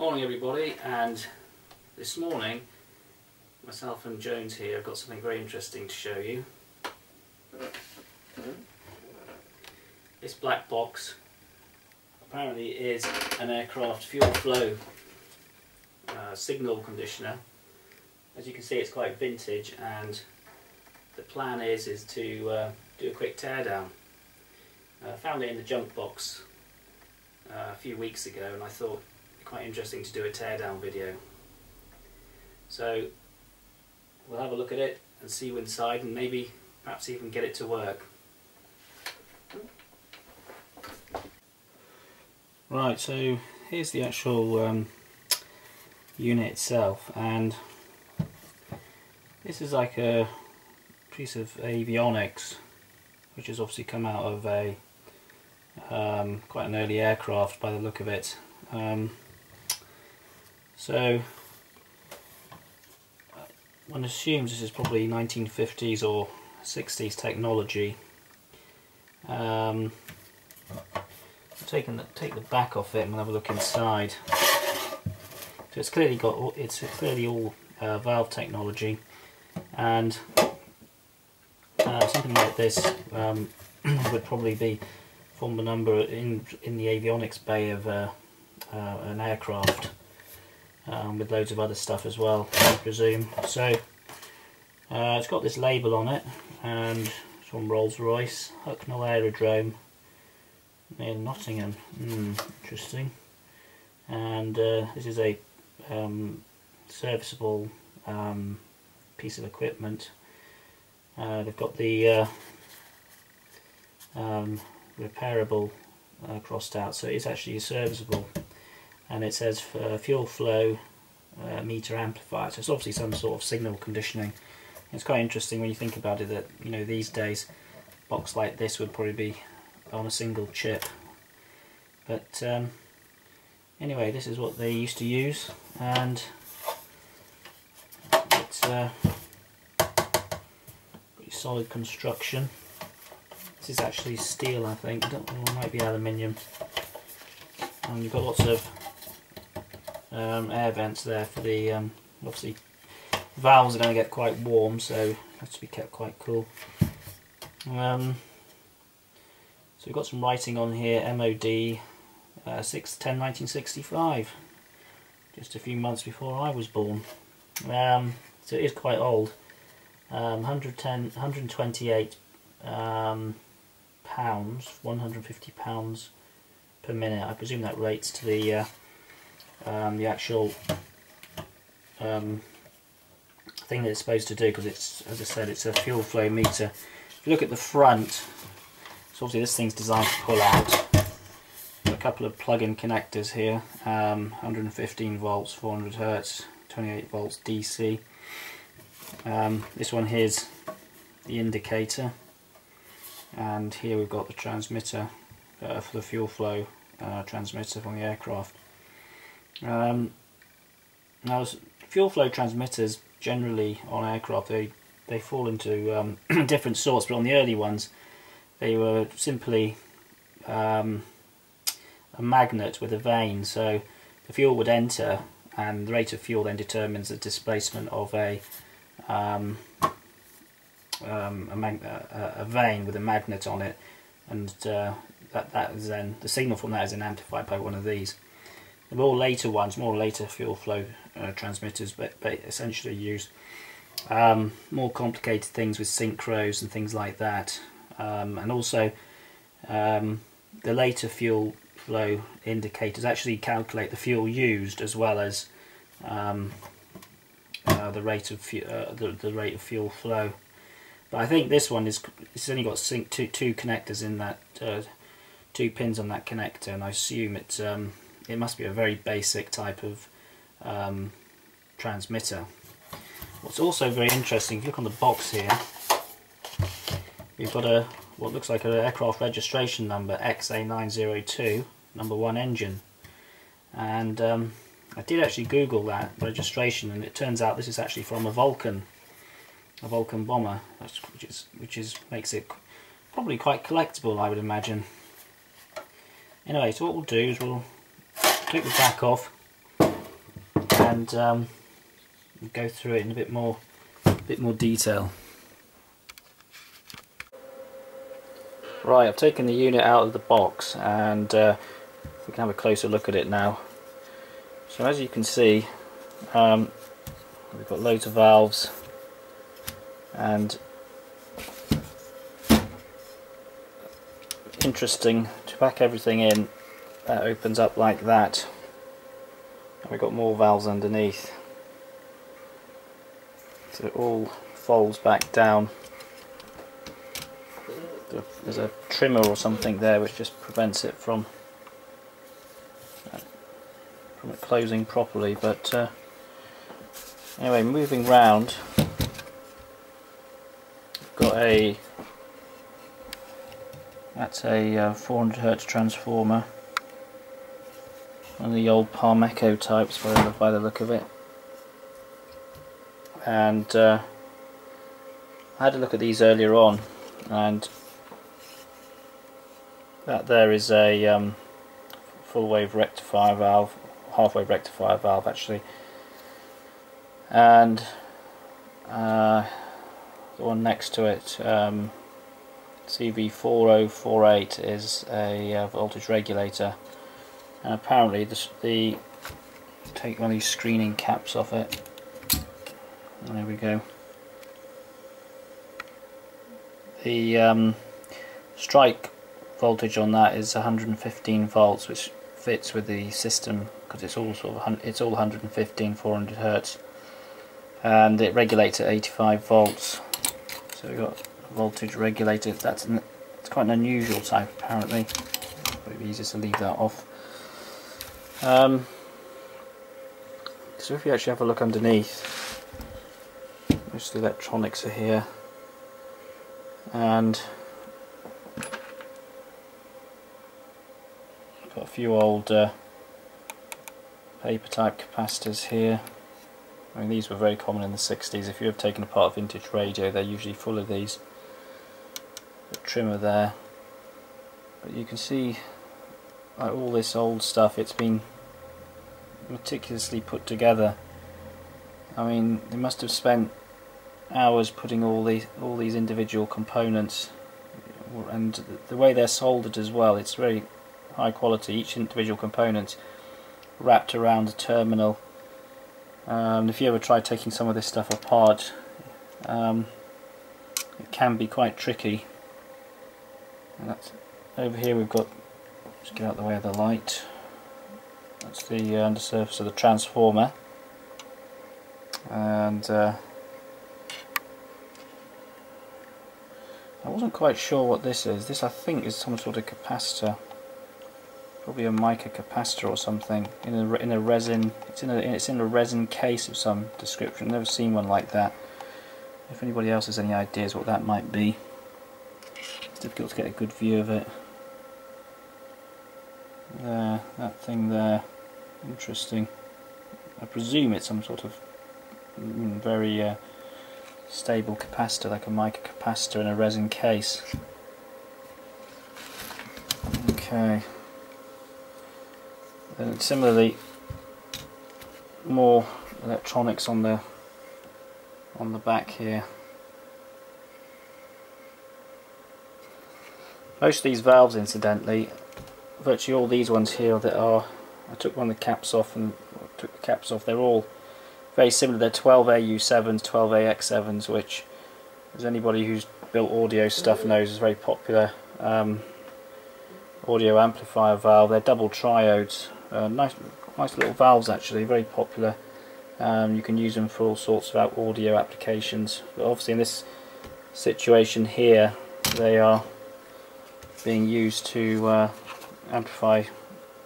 Morning everybody and this morning myself and Jones here have got something very interesting to show you. This black box apparently is an aircraft fuel flow uh, signal conditioner. As you can see it's quite vintage and the plan is is to uh, do a quick teardown. I uh, found it in the junk box uh, a few weeks ago and I thought quite interesting to do a teardown video. So we'll have a look at it and see you inside and maybe perhaps even get it to work. Right, so here's the actual um, unit itself and this is like a piece of avionics which has obviously come out of a um, quite an early aircraft by the look of it. Um, so one assumes this is probably 1950s or 60s technology. Um, taking the, take the back off it and we'll have a look inside. So it's clearly got it's clearly all uh, valve technology, and uh, something like this um, would probably be form the number in in the avionics bay of uh, uh an aircraft um, with loads of other stuff as well, I presume. So uh, it's got this label on it, and it's from Rolls-Royce, Hucknall Aerodrome near Nottingham. Hmm, interesting. And uh, this is a um, serviceable um, piece of equipment. Uh, they've got the uh, um, repairable uh, crossed out, so it's actually serviceable and it says fuel flow uh, meter amplifier. So it's obviously some sort of signal conditioning. It's quite interesting when you think about it that you know these days a box like this would probably be on a single chip. But um, anyway this is what they used to use. And it's uh, pretty solid construction. This is actually steel I think, I might be aluminium. And you've got lots of um, air vents there for the um, obviously valves are going to get quite warm so has to be kept quite cool. Um, so we've got some writing on here MOD uh, 6 10 1965 just a few months before I was born. Um, so it is quite old. Um, 110 128 um, pounds 150 pounds per minute. I presume that rates to the uh, um, the actual um, thing that it's supposed to do because it's, as I said, it's a fuel flow meter. If you look at the front, so obviously this thing's designed to pull out. a couple of plug-in connectors here, um, 115 volts, 400 hertz, 28 volts DC. Um, this one here's the indicator, and here we've got the transmitter uh, for the fuel flow uh, transmitter from the aircraft. Um, now, fuel flow transmitters generally on aircraft they they fall into um, different sorts, but on the early ones they were simply um, a magnet with a vane. So the fuel would enter, and the rate of fuel then determines the displacement of a um, um a, a, vane with a magnet on it, and uh, that that is then the signal from that is then amplified by one of these. The more later ones, more later fuel flow uh, transmitters, but, but essentially use um, more complicated things with synchros and things like that. Um, and also um, the later fuel flow indicators actually calculate the fuel used as well as um, uh, the rate of uh, the, the rate of fuel flow. But I think this one is it's only got sync two two connectors in that uh, two pins on that connector, and I assume it's um, it must be a very basic type of um, transmitter. What's also very interesting, if you look on the box here, we've got a what looks like an aircraft registration number XA902, number one engine. And um, I did actually Google that registration, and it turns out this is actually from a Vulcan, a Vulcan bomber, which is which is makes it probably quite collectible, I would imagine. Anyway, so what we'll do is we'll take the back off and um, go through it in a bit more, a bit more detail. Right, I've taken the unit out of the box and uh, we can have a closer look at it now. So as you can see, um, we've got loads of valves and interesting to pack everything in that opens up like that. And we've got more valves underneath. So it all folds back down. There's a trimmer or something there which just prevents it from from it closing properly but uh, anyway moving round. Got a that's a uh, 400 hertz transformer one of the old Parmeko types by the, by the look of it. And uh, I had a look at these earlier on and that there is a um, full wave rectifier valve, half wave rectifier valve actually, and uh, the one next to it, um, CV4048, is a uh, voltage regulator, and apparently the, the take one of these screening caps off it. There we go. The um, strike voltage on that is 115 volts which fits with the system because it's all sort of it's all 115 400 hertz. And it regulates at 85 volts. So we've got voltage regulated. That's an, it's quite an unusual type apparently. Probably easier to leave that off um, so if you actually have a look underneath most of the electronics are here and Got a few old uh, paper type capacitors here. I mean these were very common in the 60s. If you have taken apart a vintage radio they're usually full of these. The trimmer there. But you can see like all this old stuff it's been meticulously put together. I mean they must have spent hours putting all these all these individual components and the way they're soldered as well it's very high quality, each individual component wrapped around a terminal. Um, if you ever try taking some of this stuff apart, um, it can be quite tricky. Over here we've got, just get out the way of the light, that's the uh, undersurface of the transformer. And uh, I wasn't quite sure what this is. This I think is some sort of capacitor probably a mica capacitor or something in a in a resin. It's in a it's in a resin case of some description. Never seen one like that. If anybody else has any ideas what that might be, it's difficult to get a good view of it. That thing there, interesting. I presume it's some sort of mm, very uh, stable capacitor, like a mica capacitor in a resin case. Okay. And similarly, more electronics on the on the back here. Most of these valves, incidentally, virtually all these ones here that are, I took one of the caps off and took the caps off. They're all very similar. They're 12AU7s, 12AX7s, which, as anybody who's built audio stuff knows, is very popular. Um, audio amplifier valve. They're double triodes uh, nice, nice little valves actually, very popular. Um, you can use them for all sorts of audio applications. But obviously in this situation here, they are being used to uh, amplify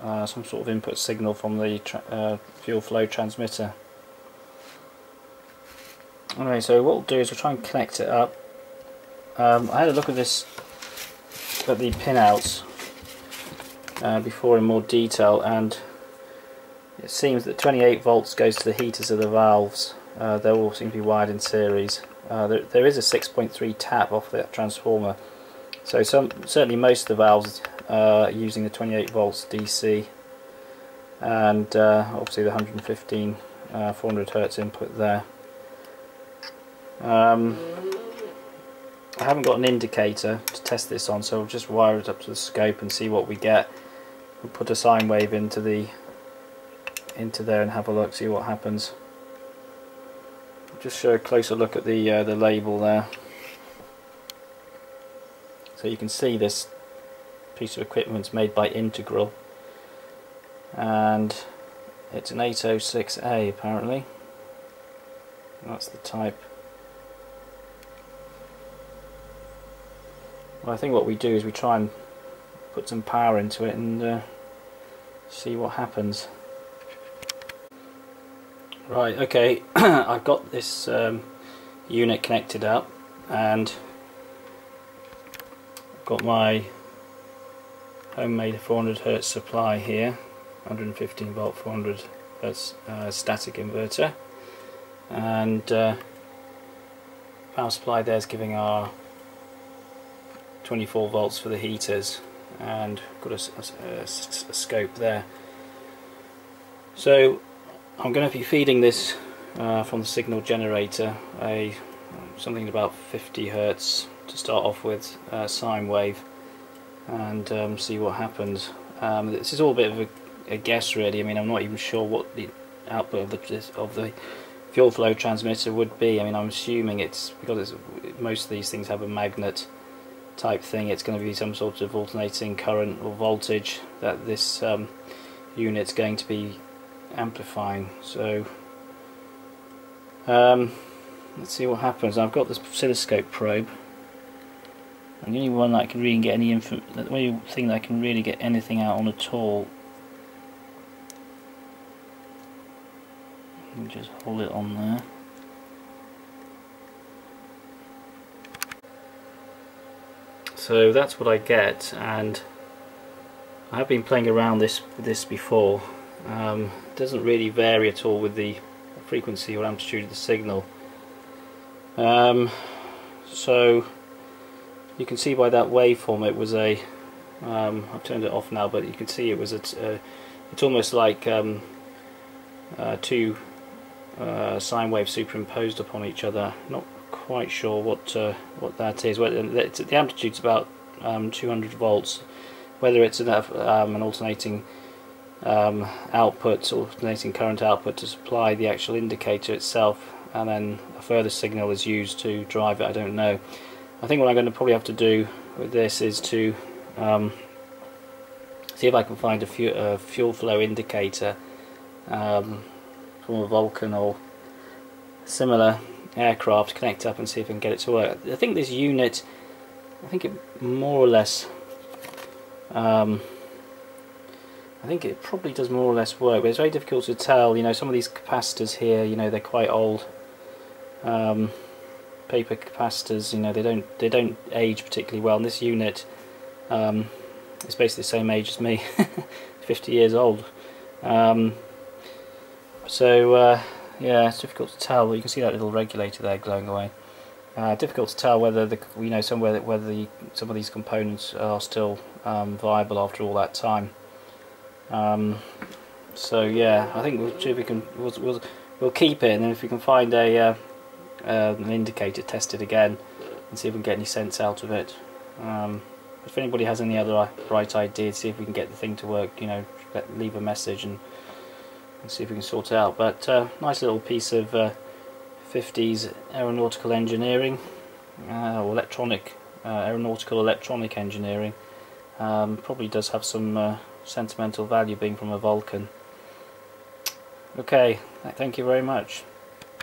uh, some sort of input signal from the uh, fuel flow transmitter. Anyway, so what we'll do is we'll try and connect it up. Um, I had a look at this, at the pinouts uh, before in more detail and it seems that 28 volts goes to the heaters of the valves uh, they all seem to be wired in series uh, there, there is a 6.3 tap off that transformer so some certainly most of the valves are using the 28 volts DC and uh, obviously the 115 uh, 400 hertz input there. Um, I haven't got an indicator to test this on, so I'll just wire it up to the scope and see what we get. We'll put a sine wave into the into there and have a look, see what happens. Just show a closer look at the uh, the label there. So you can see this piece of equipment made by Integral, and it's an 806A apparently. That's the type. Well, I think what we do is we try and put some power into it and uh, see what happens. Right, okay, I've got this um, unit connected up and I've got my homemade 400 hertz supply here 115 volt 400 hertz uh, static inverter. And uh, power supply there is giving our 24 volts for the heaters and got a, a, a, scope there. So I'm going to be feeding this uh, from the signal generator a something about 50 hertz to start off with uh, sine wave and um, see what happens. Um, this is all a bit of a, a, guess really. I mean I'm not even sure what the output of the of the fuel flow transmitter would be. I mean I'm assuming it's because it's, most of these things have a magnet type thing it's going to be some sort of alternating current or voltage that this um, unit's going to be amplifying. So um, let's see what happens. I've got this oscilloscope probe and the only one that I can really get any info the only thing that I can really get anything out on at all just hold it on there. So that's what I get and I have been playing around this with this before. Um, doesn't really vary at all with the frequency or amplitude of the signal. Um, so you can see by that waveform it was a um, I've turned it off now but you can see it was a it's almost like um, uh, two uh, sine waves superimposed upon each other not quite sure what uh, what that is. Whether the amplitude's about um, 200 volts. Whether it's enough um, an alternating um, output, alternating current output to supply the actual indicator itself, and then a further signal is used to drive it. I don't know. I think what I'm going to probably have to do with this is to um, see if I can find a, fu a fuel flow indicator um, from a Vulcan or similar aircraft, connect up and see if I can get it to work. I think this unit, I think it more or less, um, I think it probably does more or less work, but it's very difficult to tell. You know, some of these capacitors here, you know, they're quite old. Um, paper capacitors, you know, they don't they don't age particularly well. And this unit um, is basically the same age as me, 50 years old. Um, so uh, yeah, it's difficult to tell. You can see that little regulator there glowing away. Uh, difficult to tell whether the you know somewhere whether the, some of these components are still um, viable after all that time. Um, so yeah, I think we'll see if we can we'll, we'll, we'll keep it, and if we can find a uh, uh, an indicator, test it again, and see if we can get any sense out of it. Um, if anybody has any other bright ideas, see if we can get the thing to work. You know, leave a message and and see if we can sort it out. But uh, nice little piece of uh, 50s aeronautical engineering, uh, or electronic, uh, aeronautical electronic engineering. Um, probably does have some uh, sentimental value being from a Vulcan. Okay, thank you very much.